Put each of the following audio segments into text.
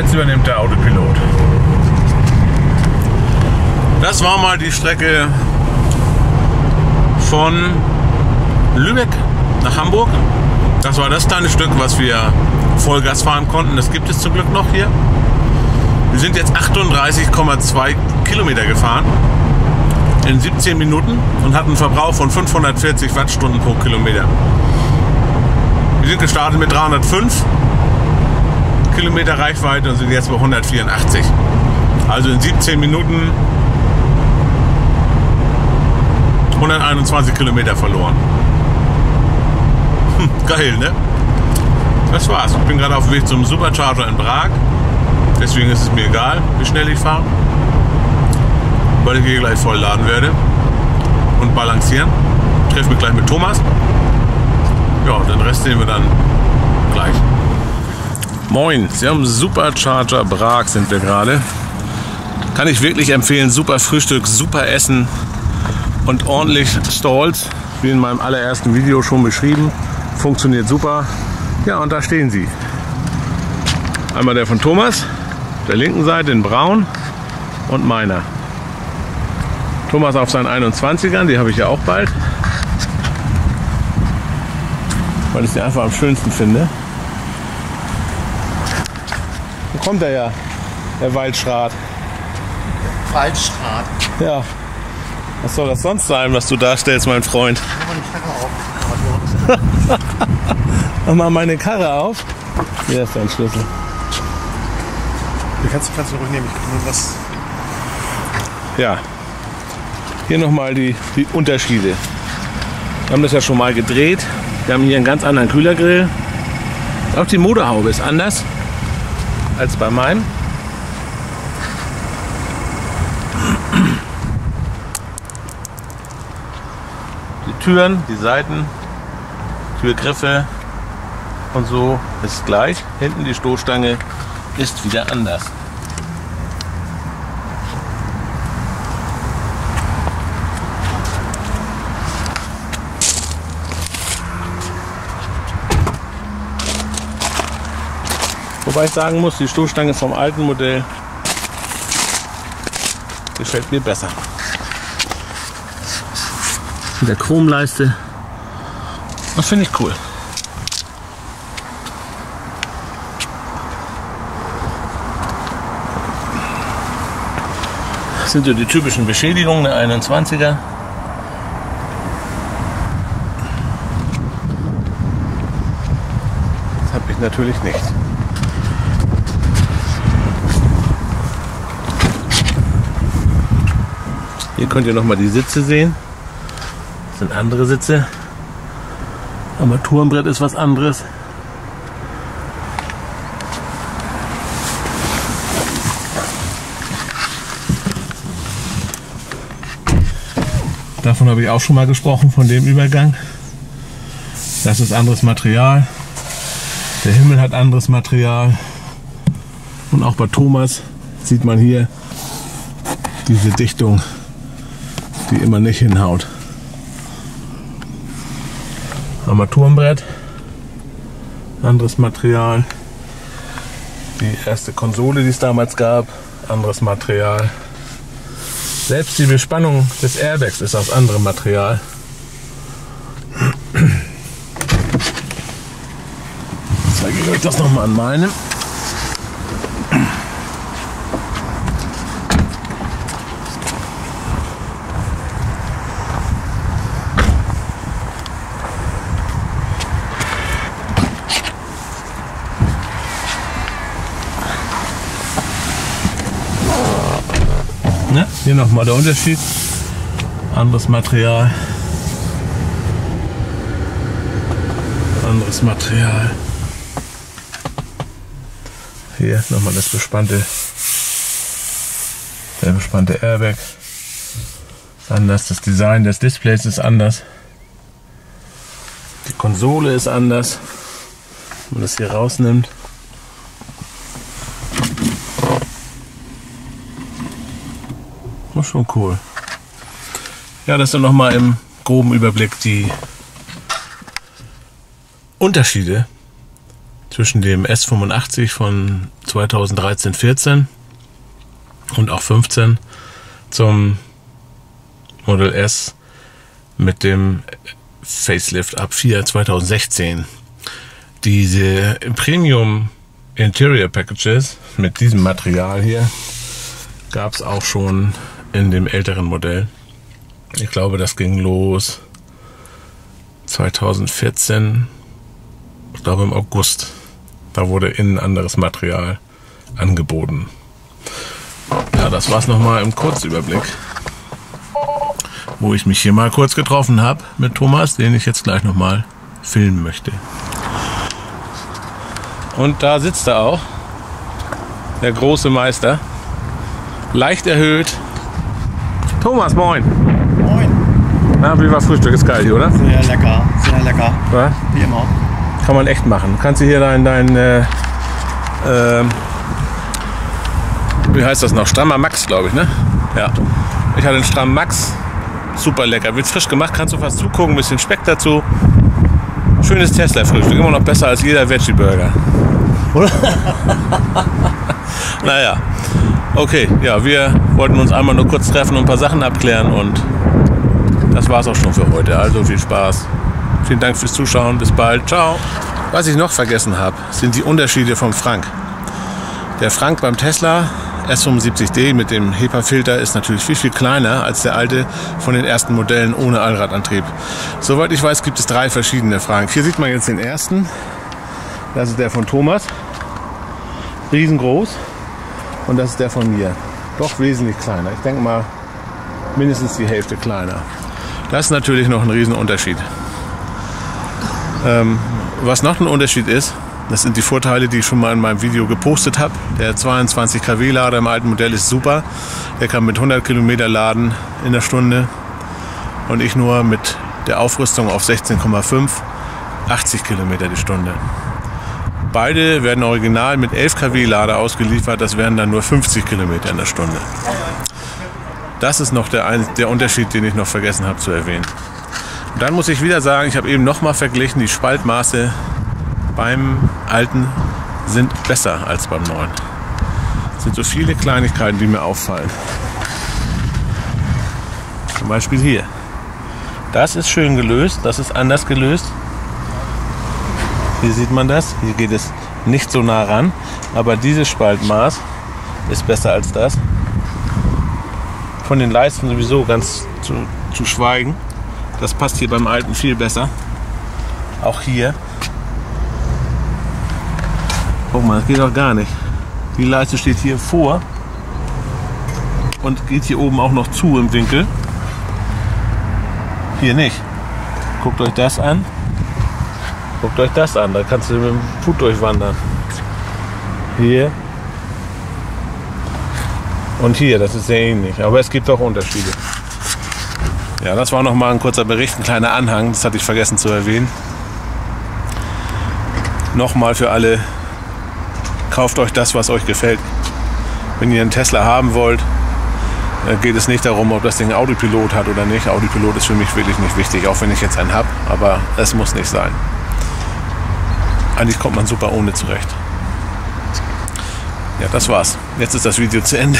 Jetzt übernimmt der Autopilot. Das war mal die Strecke von Lübeck nach Hamburg. Das war das kleine Stück, was wir Vollgas fahren konnten. Das gibt es zum Glück noch hier. Wir sind jetzt 38,2 Kilometer gefahren in 17 Minuten und hatten einen Verbrauch von 540 Wattstunden pro Kilometer. Wir sind gestartet mit 305 Kilometer Reichweite und sind jetzt bei 184. Also in 17 Minuten 121 Kilometer verloren. Hm, geil, ne? Das war's. Ich bin gerade auf dem Weg zum Supercharger in Prag. Deswegen ist es mir egal, wie schnell ich fahre. Weil ich hier gleich voll laden werde. Und balancieren. Ich treffe mich gleich mit Thomas. Ja, den Rest sehen wir dann gleich. Moin, Sie haben Supercharger Prag sind wir gerade. Kann ich wirklich empfehlen. Super Frühstück, super Essen und ordentlich Stalls, wie in meinem allerersten Video schon beschrieben. Funktioniert super. Ja, und da stehen sie. Einmal der von Thomas, der linken Seite in braun und meiner. Thomas auf seinen 21ern, die habe ich ja auch bald. Weil ich sie einfach am schönsten finde. Kommt er ja, der Waldschrat? Waldschrat. Ja. Was soll das sonst sein, was du darstellst, mein Freund? Mach mal meine Karre auf. Hier ist dein Schlüssel. Du kannst, kannst du ruhig nehmen. Ich kann nur was. Ja. Hier nochmal die, die Unterschiede. Wir haben das ja schon mal gedreht. Wir haben hier einen ganz anderen Kühlergrill. Auch die Motorhaube ist anders als bei meinem. Die Türen, die Seiten, Türgriffe und so ist gleich. Hinten die Stoßstange ist wieder anders. Wobei ich sagen muss, die Stoßstange vom alten Modell gefällt mir besser. Mit der Chromleiste. Das finde ich cool. Das sind so die typischen Beschädigungen der 21er. Das habe ich natürlich nicht. Hier könnt ihr noch mal die Sitze sehen. Das sind andere Sitze. Armaturenbrett ist was anderes. Davon habe ich auch schon mal gesprochen, von dem Übergang. Das ist anderes Material. Der Himmel hat anderes Material. Und auch bei Thomas sieht man hier diese Dichtung, die immer nicht hinhaut. Armaturenbrett, anderes Material. Die erste Konsole, die es damals gab, anderes Material. Selbst die Bespannung des Airbags ist aus anderem Material. Zeige ich euch das nochmal an meinem. Ne? Hier nochmal der Unterschied. Anderes Material. Anderes Material. Hier nochmal das bespannte, der bespannte Airbag. Anders, das Design des Displays ist anders. Die Konsole ist anders. Wenn man das hier rausnimmt. Das ist schon cool. Ja, das sind nochmal im groben Überblick die Unterschiede zwischen dem S85 von 2013, 14 und auch 15 zum Model S mit dem Facelift ab 4 2016. Diese Premium Interior Packages mit diesem Material hier gab es auch schon in dem älteren Modell. Ich glaube, das ging los 2014, ich glaube im August. Da wurde innen anderes Material angeboten. Ja, das war's nochmal im Kurzüberblick, wo ich mich hier mal kurz getroffen habe mit Thomas, den ich jetzt gleich nochmal filmen möchte. Und da sitzt er auch, der große Meister, leicht erhöht. Thomas, moin. Moin. Na, wie war Frühstück? Ist geil hier, oder? Sehr lecker, sehr lecker. Ja? Wie immer. Kann man echt machen. Kannst du hier dein, dein äh, ähm, wie heißt das noch? Strammer Max, glaube ich, ne? Ja. Ich hatte einen Stramm Max. Super lecker. Wird frisch gemacht, kannst du fast zugucken. Ein bisschen Speck dazu. Schönes Tesla-Frühstück. Immer noch besser als jeder Veggie-Burger. Oder? naja. Okay, ja, wir wollten uns einmal nur kurz treffen und ein paar Sachen abklären und das war's auch schon für heute. Also viel Spaß. Vielen Dank fürs Zuschauen. Bis bald. Ciao. Was ich noch vergessen habe, sind die Unterschiede vom Frank. Der Frank beim Tesla S75D mit dem HEPA-Filter ist natürlich viel, viel kleiner als der alte von den ersten Modellen ohne Allradantrieb. Soweit ich weiß, gibt es drei verschiedene Frank. Hier sieht man jetzt den ersten. Das ist der von Thomas. Riesengroß. Und das ist der von mir. Doch wesentlich kleiner. Ich denke mal mindestens die Hälfte kleiner. Das ist natürlich noch ein Riesenunterschied. Ähm, was noch ein Unterschied ist, das sind die Vorteile, die ich schon mal in meinem Video gepostet habe. Der 22 kW Lader im alten Modell ist super. Der kann mit 100 Kilometer laden in der Stunde und ich nur mit der Aufrüstung auf 16,5 80 Kilometer die Stunde. Beide werden original mit 11 kW Lader ausgeliefert. Das wären dann nur 50 Kilometer in der Stunde. Das ist noch der, ein, der Unterschied, den ich noch vergessen habe zu erwähnen. Und dann muss ich wieder sagen, ich habe eben nochmal verglichen, die Spaltmaße beim alten sind besser als beim neuen. Es sind so viele Kleinigkeiten, die mir auffallen. Zum Beispiel hier. Das ist schön gelöst, das ist anders gelöst. Hier sieht man das. Hier geht es nicht so nah ran. Aber dieses Spaltmaß ist besser als das. Von den Leisten sowieso ganz zu, zu schweigen. Das passt hier beim alten viel besser. Auch hier. Guck mal, das geht auch gar nicht. Die Leiste steht hier vor und geht hier oben auch noch zu im Winkel. Hier nicht. Guckt euch das an. Guckt euch das an, da kannst du mit dem Fuß durchwandern. Hier. Und hier, das ist sehr ähnlich. Aber es gibt auch Unterschiede. Ja, das war noch mal ein kurzer Bericht, ein kleiner Anhang. Das hatte ich vergessen zu erwähnen. Nochmal für alle, kauft euch das, was euch gefällt. Wenn ihr einen Tesla haben wollt, geht es nicht darum, ob das Ding Autopilot hat oder nicht. Autopilot ist für mich wirklich nicht wichtig, auch wenn ich jetzt einen habe. Aber es muss nicht sein eigentlich kommt man super ohne zurecht. Ja, das war's. Jetzt ist das Video zu Ende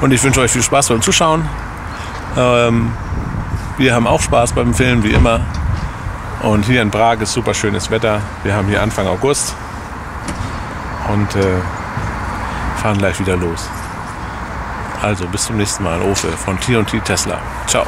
und ich wünsche euch viel Spaß beim Zuschauen. Ähm, wir haben auch Spaß beim Filmen, wie immer. Und hier in Prag ist super schönes Wetter. Wir haben hier Anfang August und äh, fahren gleich wieder los. Also bis zum nächsten Mal. Ofe von T&T Tesla. Ciao.